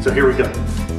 So here we go.